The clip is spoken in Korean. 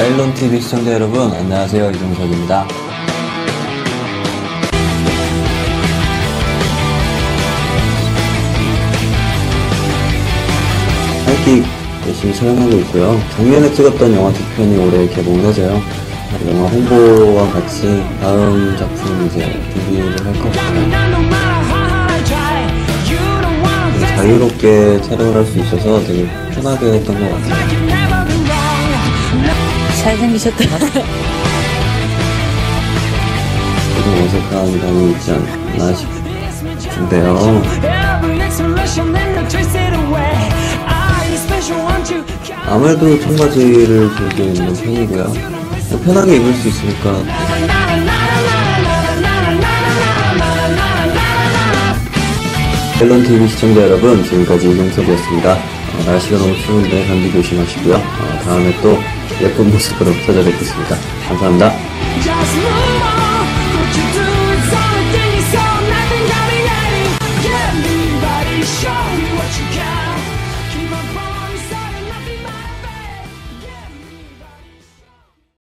멜론TV 시청자 여러분, 안녕하세요. 이종석입니다. 할기 열심히 촬영하고 있고요. 작년에 찍었던 영화 두 편이 올해 개봉을 해서요. 영화 홍보와 같이 다음 작품 이제 준비를 할것 같아요. 자유롭게 촬영을 할 수 있어서 되게 편하게 했던 것 같아요. 잘생기셨다. 조금 어색한 감이 있지 않나 싶은데요. 아무래도 청바지를 들고 있는 편이고요. 편하게 입을 수 있으니까 앨런TV 시청자 여러분 지금까지 이종석이었습니다. 어, 날씨가 너무 추운데 감기 조심하시고요. 어, 다음에 또 예쁜 모습으로 찾아뵙겠습니다. 감사합니다.